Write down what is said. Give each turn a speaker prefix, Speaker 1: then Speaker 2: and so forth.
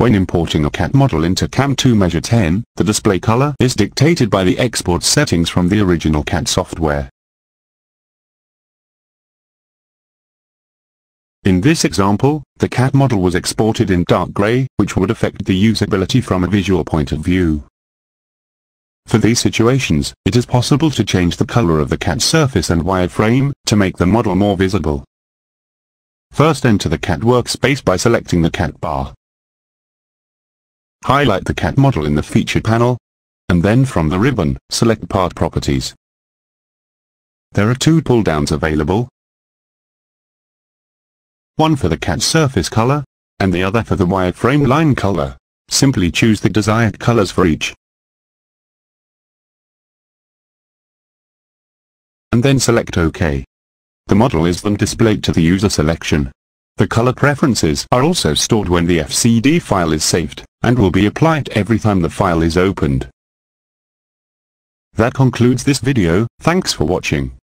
Speaker 1: When importing a CAD model into Cam2 Measure 10, the display color is dictated by the export settings from the original CAD software. In this example, the CAD model was exported in dark gray, which would affect the usability from a visual point of view. For these situations, it is possible to change the color of the CAD surface and wireframe, to make the model more visible. First enter the CAD workspace by selecting the CAD bar. Highlight the CAD model in the feature panel, and then from the ribbon, select Part Properties. There are two pull-downs available. One for the CAD surface color, and the other for the wireframe line color. Simply choose the desired colors for each. And then select OK. The model is then displayed to the user selection. The color preferences are also stored when the FCD file is saved, and will be applied every time the file is opened. That concludes this video, thanks for watching.